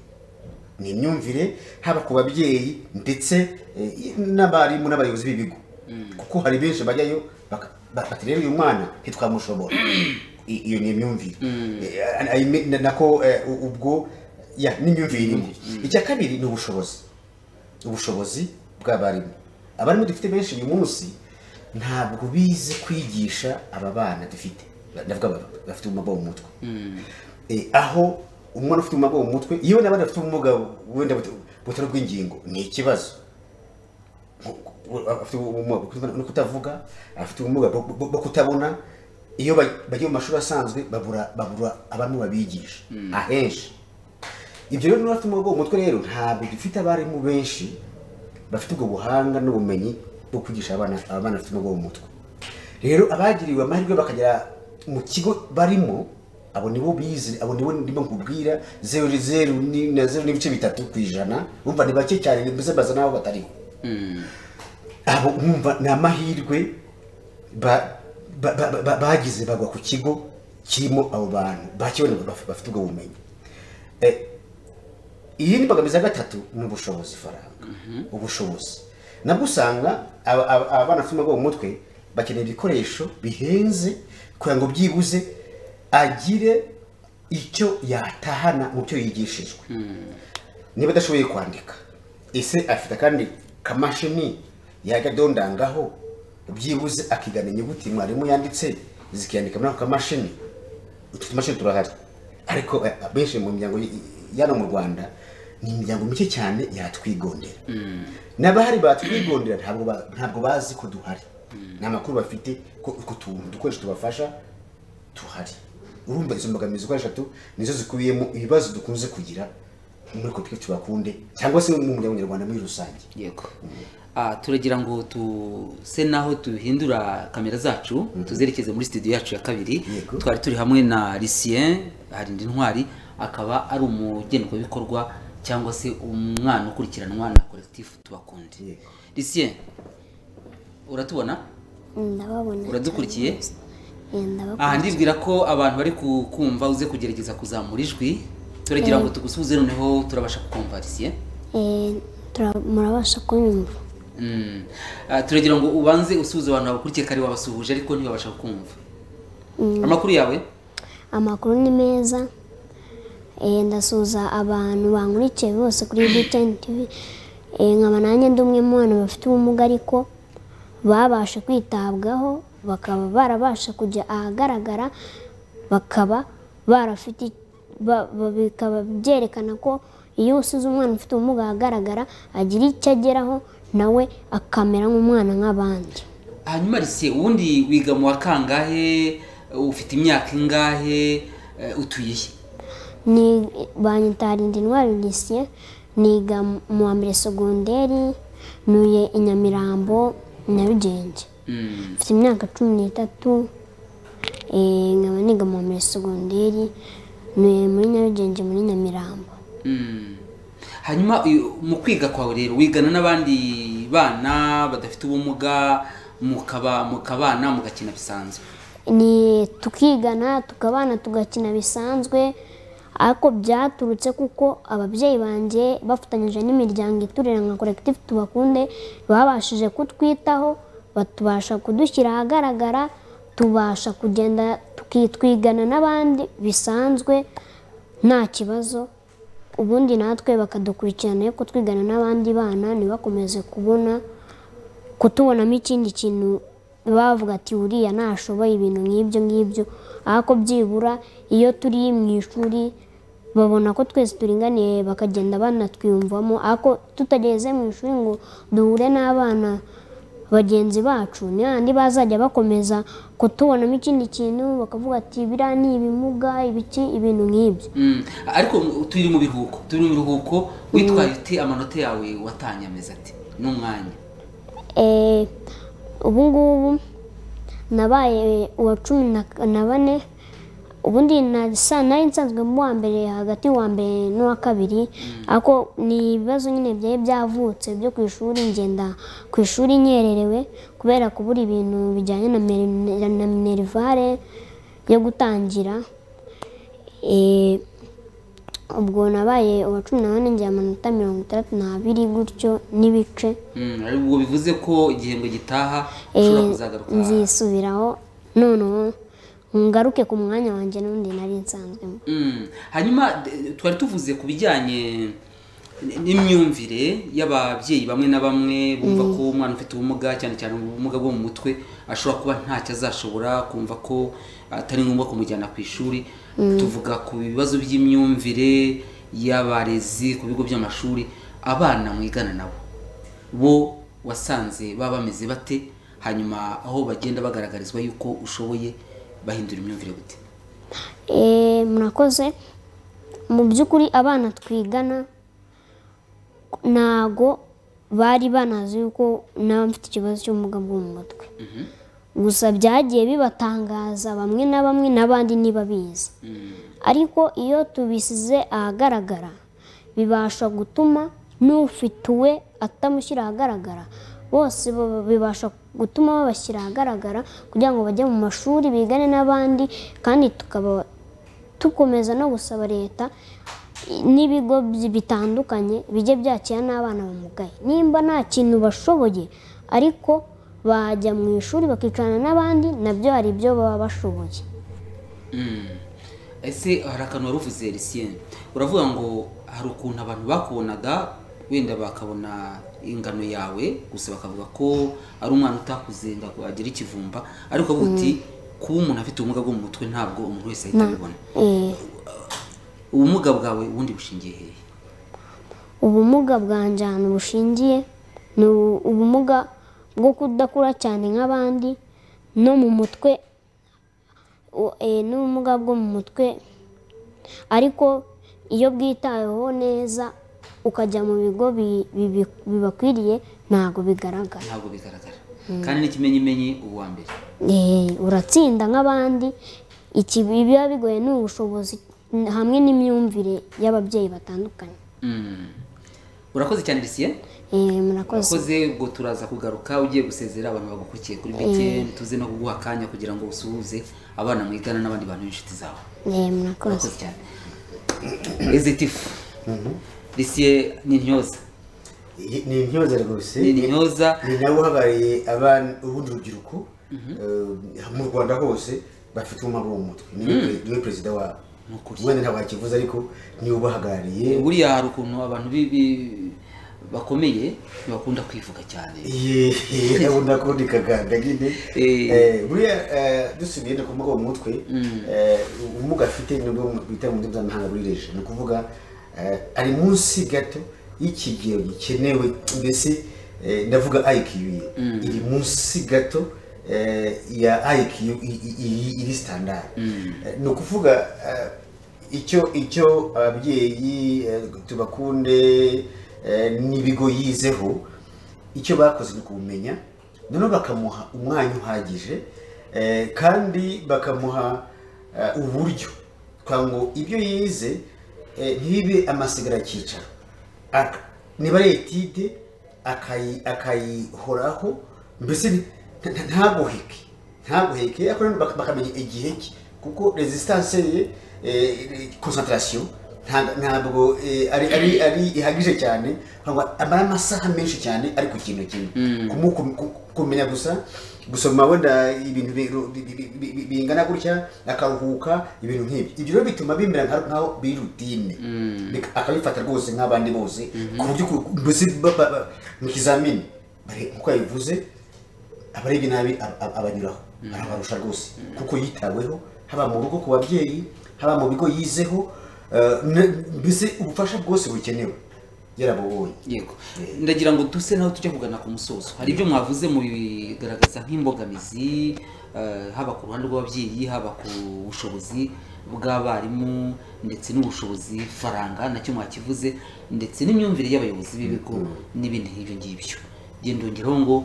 Ni imyumvire haba ku babyeyi ndetse eh, n'abarimu n'abayobozi b'ibigo. Kuko hari benshi bajyayo bati rero uyu mwana ntitwamushobora. iyo ni imyumvire. Nako ubwo ya n'imyumvire. Irimo icya kabiri ni ubushobozi. Ubushobozi bw'abarimu abarimu dufite benshi uyu munsi ntabwo bize kwigisha aba bana dufite. Bafite ubumuga mu mutwe. Eh, aho umwana ufite ubumuga mu mutwe yewe n'abandi bafite ubumuga wenda buta- butari ubw'ingingo ni ikibazo. Afite ubumuga no kutavuga afite ubumuga bwo kutabona iyo ba- bagiye mu mashuri asanzwe babura babura abantu babigisha. Ahenshi. Ibyo rero n'abafite mu mutwe rero ntabwo dufite abarimu benshi bafite ubwo buhanga n'ubumenyi bwo kwigisha abana abana bafite ubumuga bwo mu mutwe. Rero abagiriwe amahirwe bakagera mu kigo barimo abo nibo bize abo nibo ndimo nkubwira zeru zeru na zeru n'ibice bitatu ku ijana umva ni bake cyane mbese baza n'aho batariho. Abo mwumva ni amahirwe bagize bagwa ku kigo kirimo abo bantu. Bakibona baf- bafite ubwo bumenyi. Eh, iyi ni mbogamizi ya gatatu ni ubushobozi faranga ubushobozi. Nabwo usanga aba- aba aba bana bafite ubumuga bwo mu mutwe bakeneye ibikoresho bihenze kugira ngo byibuze agire icyo yatahana mu byo yigishijwe. Niba adashoboye kwandika ese afite kandi kamashini yajya adondangaho byibuze. Akigana inyuguti mwarimu yanditse zikiyandika muri ako kamashini utu tumashini turahari. Ariko eh, benshi mu miryango y'ano mu rwanda ni imiryango mike cyane yatwigondera. N'abahari batwigondera ntabwo ba- ntabwo bazi ko duhari. Ni amakuru bafite ko ko tu- udukoresho tubafasha tuhari. Urumva izo mbogamizi uko eshatu nizo zikubiyemo ibibazo dukunze kugira muri koperative tubakunde cyangwa se mu muryango nyarwanda muri rusange. Yego. Ah, turagira ngo tuse naho duhindura kamera zacu tuzerekeze muri studio yacu ya kabiri. Twari turi hamwe na Lucien Harinda Intwari akaba ari umugenerwabikorwa cyangwa se umwana ukurikiranwa na collectif tubakunde. Lucien uratubona? Uradukurikiye? Aha ndibwira ko abantu bari kukumva uze kugerageza kuzamura ijwi. Turagira ngo tugusubize noneho turabasha kukumva Eh, tura- murabasha kunyumva Mm. Ah, turagira ngo ubanze usuhuze abantu bakurikiye kare wabasuhuje ariko ntibabasha kumva. Amakuru yawe? Amakuru ni meza. Eh, ndasuhuza abantu bankurikiye bose kuri BTN TV Eh, nkaba nanjye ndi umwe mu bana bafite ubumuga ariko babasha kwitabwaho bakaba barabasha kujya ahagaragara bakaba barafite ba- ba- bikaba byerekana ko iyo usize umwana ufite ubumuga ahagaragara agira icyo ageraho nawe akamera nk'umwana nk'abandi. Hanyuma risiye ubundi wiga mu wa kangahe ufite imyaka ingahe eh, utuye he? Ni banyitarinda intwari lisiye niga mu wa mbere segonderi ntuye i nyamirambo nyarugenge. Mm. mfite imyaka cumi n'itatu eh, nkaba niga mu wa mbere segonderi muri nyarugenge muri nyamirambo Mm. hanyuma mu kwiga kwawe rero wigana n'abandi bana badafite ubumuga mukaba mukabana mugakina bisanzwe ni tukigana tukabana tugakina bisanzwe ariko byaturutse kuko ababyeyi banjye bafatanyije n'imiryango iturera nka collective tubakunde babashije kutwitaho batubasha kudushyira ahagaragara tubasha kugenda tukitwigana n'abandi bisanzwe nta kibazo ubundi natwe bakadukurikirana yuko twigana n'abandi bana ntibakomeze kubona kutubonamo ikindi kintu bavuga ati uriya ntashoboye ibintu nk'ibyo ngibyo. Ariko byibura iyo turi mu ishuri babona ko twese turinganiye bakagenda banatwiyumvamo. Ariko tutageze mu ishuri ngo duhure n'abana bagenzi bacu. Ni handi bazajya bakomeza kutubonamo ikindi kintu bakavuga ati biriya ni ibimuga ibiki ibintu nk'ibyo. Mm. ariko turi mu biruhuko turi mu biruhuko witwaye ute amanota yawe watanye ameze ati n'umwanya? Eh, ubu ngubu nabaye uwa cumi na bane ubundi nari nsanzwe mu wa mbere hagati y'uwa mbere n'uwa kabiri ariko ni ibibazo nyine byari byavutse byo ku ishuri ngenda ku ishuri nyererewe kubera kubura ibintu bijyanye na minerivare yo gutangira. Eh, ubwo nabaye uwa cumi na bane ngira amanota mirongo itandatu n'abiri gutyo n'ibice. Ubwo bivuze ko igihembwe gitaha ushobora Eh, kuzagaruka. nzisubiraho noneho ngaruke ku mwanya wanjye n'undi nari nsanzwemo Mm. hanyuma twari tuvuze ku bijyanye n'imyumvire y'ababyeyi bamwe na bamwe bumva ko umwana ufite ubumuga cyane cyane ubumuga bwo mu mutwe ashobora kuba ntacyo azashobora kumva ko atari ngombwa kumujyana ku ishuri. Tuvuga ku bibazo by'imyumvire y'abarezi ku bigo by'amashuri abana mwigana nabo. Bo wasanze baba bameze bate? Hanyuma aho bagenda bagaragarizwa yuko ushoboye bahindura imyumvire gute? Eh, murakoze. Mu by'ukuri abana twigana ntago bari banazi yuko naba mfite ikibazo cy'ubumuga bwo mu mutwe. Gusa byagiye bibatangaza bamwe na bamwe n'abandi ntibabizi ariko iyo tubisize ahagaragara bibasha gutuma n'ufite uwe atamushyira ahagaragara bose bibasha gutuma babashyira ahagaragara kugira ngo bajye mu mashuri bigane n'abandi kandi tukaba dukomeza no gusaba leta n'ibigo bi- bitandukanye bijye byakira n'abana bamugaye nimba nta kintu bashoboye ariko bajya mu ishuri bakicarana n'abandi na byo hari ibyo baba bashoboye. Mm. ese hari akantu wari uvuze Lucien? Uravuga ngo hari ukuntu abantu bakubonaga wenda bakabona ingano yawe gusa bakavuga ko ari umwana utakuze ngo agire ikivumba. Ariko ukavuga uti kuba umuntu afite ubumuga bwo mu mutwe ntabwo umuntu wese ahita abibona. Eh, ubumuga bwawe ubundi bushingiye hehe? Ubumuga bwanjye ahantu bushingiye ni ubu- ubumuga bwo kudakura cyane nk'abandi no mu mutwe eh, n'ubumuga bwo mu mutwe. Ariko iyo bwitaweho neza ukajya mu bigo bi- bi- bibakwiriye ntabwo bigaragara. Ntabwo bigaragara. Kandi n'ikimenyimenyi uwa mbere? Eh, uratsinda nk'abandi. Iki biba bigoye ni ubushobozi hamwe n'imyumvire y'ababyeyi batandukanye. Mm. urakoze cyane Lucien Eh, murakoze. Urakoze ubwo turaza kugaruka ugiye gusezera abantu bagukurikiye kuri BTN tuze no kuguha akanya kugira ngo usuhuze abana mwigana n'abandi bantu b'inshuti zawe. Eh, murakoze. Urakoze cyane. Ezitifu Lucien ni intyoza ni intyoza rwose. Ni intyoza. ni nawe uhagarariye abana ubundi rubyiruko eh, mu rwanda hose bafite ubumuga bwo mu mutwe. Niwe ni we perezida wabo. Wenda ntabwo wakivuze ariko ni we ubahagarariye. Buriya hari ukuntu abantu bakomeye ntibakunda kwivuga cyane. Abona ko ni kaganga nyine. Eh. Eh, buriya dusubiye no ku bwo mu mutwe? Eh, ubumuga afite ni bwo bita mu ndimi z'amahanga buri reje. Ni ukuvuga ari munsi gato y'ikigero gikenewe mbese eh, ndavuga IQ ye. Iri munsi gato eh, ya i- iri standard. Eh, ni ukuvuga eh, icyo icyo ababyeyi eh, tubakunde eh, n'ibigo yizeho icyo bakoze ni ukumenya noneho bakamuha umwanya uhagije eh, kandi bakamuha eh, uburyo. Kugira ngo ibyo yize eh, ntibibe amasigara cyicaro Aka- niba ari etide akayi- akayihoraho mbese ni- nta- nta- ntagoheke ntagoheke ariko noneho baka- bakamenya igihe cye kuko resistance ye eh, concentration nta- ntabwo eh, ari ari ari ihagije cyane. Ntabwo amara amasaha menshi cyane ari ku kintu kimwe. Kum- kumenya gusa gusoma wenda ibintu bi- bi- bi- bi- bi- bingana gutya akaruhuka ibintu nk'ibyo. Ibyo rero bituma bimera nka- nkaho biri rutine Bika- akabifata rwose nk'abandi bose. Ku buryo ku- ba- mu kizamini nk'uko yabivuze abarebye nabi ab- ab- abanyuraho. Arabarusha rwose. Kuko yitaweho haba mu rugo ku babyeyi haba mu bigo yizeho eh, mbese ubufasha bwose bukenewe? Yarabubonye yego. Ndagira ngo duse naho tujya kugana ku musozo. Hari ibyo mwavuze mu bigaragaza nk'imbogamizi eh, haba ku ruhande rw'ababyeyi haba ku bushobozi bw'abarimu ndetse n'ubushobozi faranga na cyo mwakivuze ndetse n'imyumvire y'abayobozi b'ibigo n'ibindi nk'ibyo ngibyo. Genda ndongeraho ngo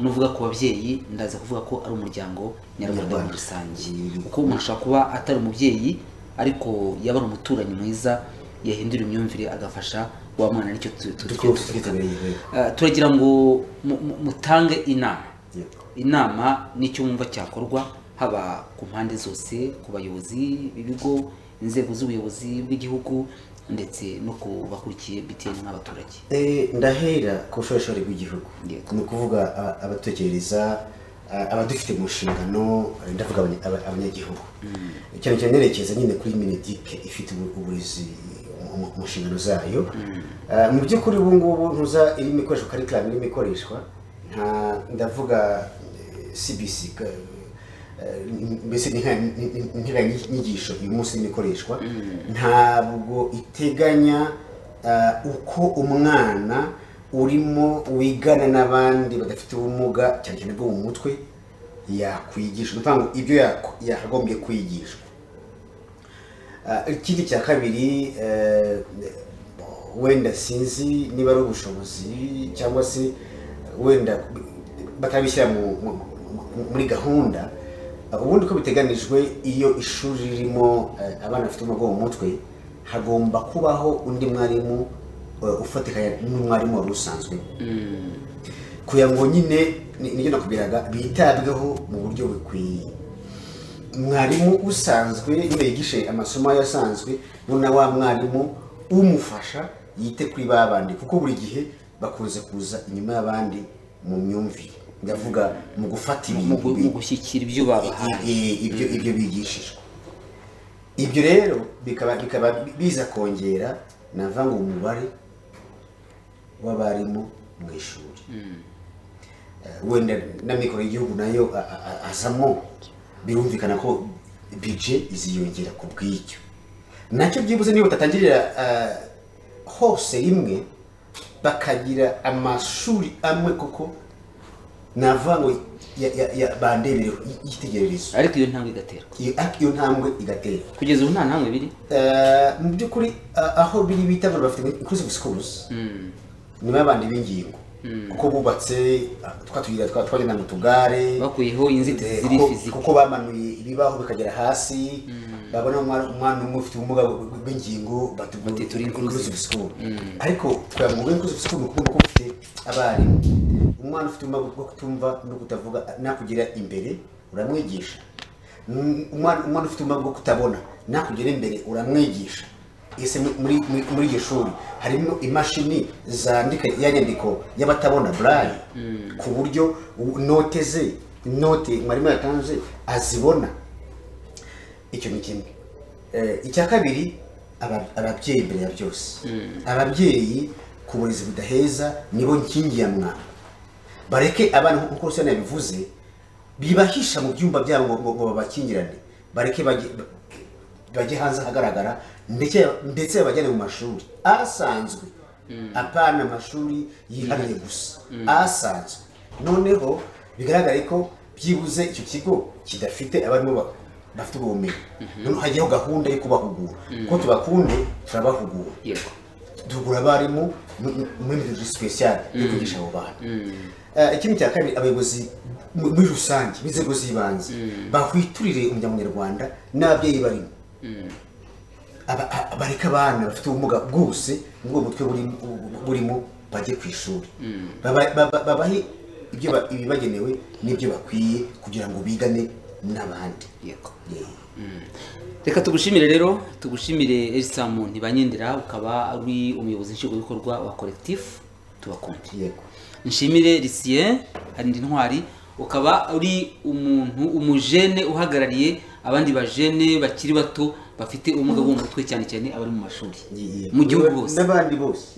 nuvuga ku babyeyi ndaza kuvuga ko ari umuryango nyarwanda muri rusange. Kuko umuntu ashobora kuba atari umubyeyi ariko yaba ari umuturanyi mwiza yahindura imyumvire agafasha wa mwana ni cyo Eh, turagira ngo mu- mu- mutange inama. Inama n'icyo wumva cyakorwa haba ku mpande zose ku bayobozi b'ibigo inzego z'ubuyobozi bw'igihugu ndetse no ku bakurikiye BTN nk'abaturage Eh, ndahera ku bushorishori bw'igihugu ni ukuvuga aba- abatekereza abadufite mu nshingano eh, ndavuga abanya- aba- abanyagihugu. Cyane cyane nerekeza nyine kuri minedike ifite ubu- uburezi mu- nshingano zayo. Eh, mu by'ukuri ubu ngubu ntuza irimo ikoreshwa karikiramu irimo ikoreshwa. Nta ndavuga eh, cbc eh, mbese integanyanyigisho uyu munsi irimo ikoreshwa. Ntabwo iteganya eh, uko umwana urimo wigana n'abandi badafite ubumuga cyane cyane bwo mu mutwe yakwigishwa. Ni ukuvuga ngo ibyo yakagombye kwigishwa. Ah, ikindi cya kabiri eh, wenda sinzi niba ari ubushobozi cyangwa se wenda batabishyira mu- mu- mu- muri gahunda Ah, ubundi uko biteganijwe iyo ishuri ririmo eh, abana bafite ubumuga mu mutwe hagomba kubaho undi mwarimu ufatikanya n'umwarimu wari usanzwe kugira ngo nyine ni- ni byo nakubwiraga bitabweho mu buryo bukwiye. Mwarimu usanzwe nyine yigishe amasomo asanzwe none wa mwarimu umufasha yite kuri ba bandi kuko buri gihe bakunze kuza inyuma y'abandi mu myumvire. Ndavuga mu gufata ibintu mu gushyikira ibyo babahaye. ibyo ibyo bigishijwe. Ibyo rero bikaba bikaba biza kongera navuga ngo umubare w'abarimu mu ishuri. Eh, wenda na mikoro y'igihugu na yo azamo birumvikana ko bije iziyongera ku bw'icyo. Nacyo byibuze niba batatangirira eh, hose rimwe bakagira amashuri amwe koko navuga ngo bandebereho y'itegererezo ariko iyo ntambwe igaterwa iyo ntambwe igatera. Kugeza ubu nta ntambwe biri. Eh, mu by'ukuri ah, aho biri bita bafite inclusive schools. Ni babandi b'ingingo. Kuko bubatse ah, twa tuyira twa- twagenda mu tugare. Bakuyeho inzitizi Eh, ziri fiziki. kuko bamanuye ibibaho bikagera hasi. Babona umwana umwe ufite ubumuga bw'ingingo bati turi inclusive. school. Ariko twavuga inclusive school ni ukuvuga ko ufite abarimu. Umwana ufite ubumuga bwo kutumva no kutavuga nakugera imbere uramwigisha. Umwana umwana ufite ubumuga bwo kutabona nakugera imbere uramwigisha. Ese mu- muri iryo shuri harimo imashini zandika ya nyandiko y'abatabona burayi ku buryo note ze note mwarimu yatanze azibona. Icyo ni kimwe. Eh, icya kabiri aba- ababyeyi mbere ya byose. Ababyeyi ku burezi budaheza nibo nkingi ya mwamba bareke abana nk'uko Rusena yabivuze bibahisha mu byumba byabo ngo babakingirane. Bareke bajye hanze ahagaragara ndetse babajyane mu mashuri. Asanzwe. Apana amashuri yihariye gusa. Asanzwe. Noneho bigaragare ko byibuze icyo kigo kidafite abarimu ba- bafite ubumenyi. Noneho hajyaho gahunda yo kubahugura. Ko tubakunde turabahugura. Tugura abarimu mu- mu- muri metodi sipesiyali yo kwigisha abo bana. Eh, ikindi cya kabiri abayobozi mu- muri rusange b'inzego z'ibanze. Bahwiturire umunyarwanda n'ababyeyi barimo. Aba- a- bareke abana bafite ubumuga bwose ubwo mutwe buri- burimo bajye ku ishuri. Baba- baba- babahe ibibagenewe n'ibyo bakwiye kugira ngo bigane n'abandi. Reka tugushimire rero tugushimire elisamu ntibanyendera ukaba ari umuyobozi nshingwabikorwa wa kolekitifu tubakunde yego. Nshimire lisien harindi ntwari ukaba uri umuntu umujene uhagarariye abandi bajene bakiri bato bafite ubumuga bwo mu mutwe cyane cyane abari mu mashuri. Mu gihugu bose.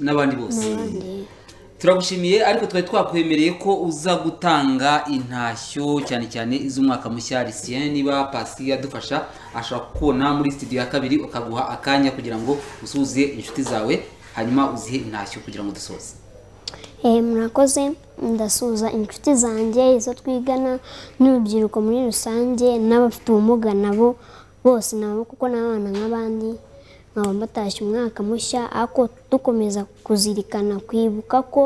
N'abandi bose. Turagushimiye ariko twari twakwemereye ko uza gutanga intashyo cyane cyane iz'umwaka mushya. Lisien niba pasi yadufasha ashobora kubona muri studio ya kabiri ukaguha akanya kugira ngo usuhuze inshuti zawe hanyuma uzihe intashyo kugira ngo dusoze. Eh, murakoze. Ndasuhuza inshuti zanjye izo twigana n'urubyiruko muri rusange n'abafite ubumuga nabo bose nabo kuko n'abana nk'abandi nkaba mbatashye umwaka mushya ariko dukomeza kuzirikana kwibuka ko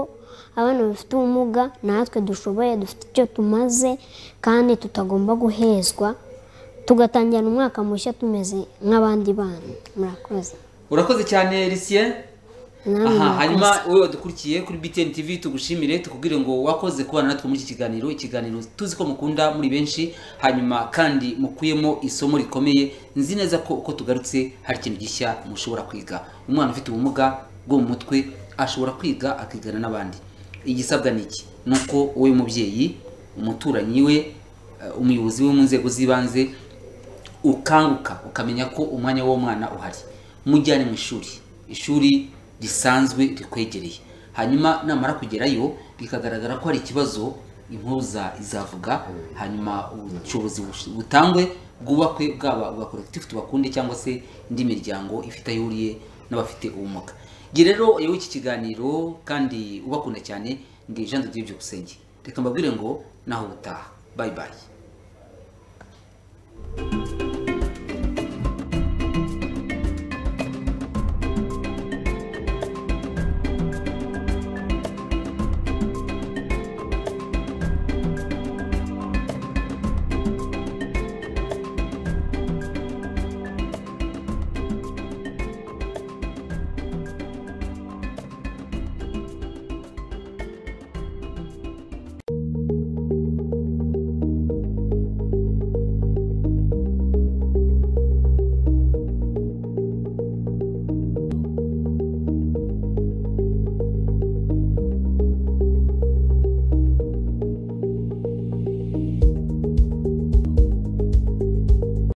abana bafite ubumuga natwe dushoboye dufite icyo tumaze kandi tutagomba guhezwa tugatangirana umwaka mushya tumeze nk'abandi bana murakoze urakoze cyane murakoze. Hanyuma wowe wadukurikiye kuri btn tv tugushimire tukubwire ngo wakoze kubana natwe muri iki kiganiro ikiganiro tuzi ko mukunda muri benshi hanyuma kandi mukuyemo isomo rikomeye nzi neza ko uko tugarutse hari ikintu gishya mushobora kwiga. Umwana ufite ubumuga bwo mu mutwe ashobora kwiga akigana n'abandi. Igisabwa ni iki? Ni uko wowe mubyeyi umuturanyi we eh, umuyobozi we mu nzego z'ibanze ukanguka ukamenya ko umwanya w'uwo mwana uhari. Mujyane mu ishuri. Ishuri risanzwe rikwegereye hanyuma namara kugerayo bikagaragara ko hari ikibazo impuza izavuga. Hanyuma ubushobozi butangwe bwubakwe bwaba ubwa korekitifu tubakunde cyangwa se indi miryango ifite aho ihuriye n'abafite ubumuga. Njye rero yewe iki kiganiro kandi ubakunda cyane ndi jean de dieu byukusenge. Reka mbabwire ngo naho ubutaha. Bayi bayi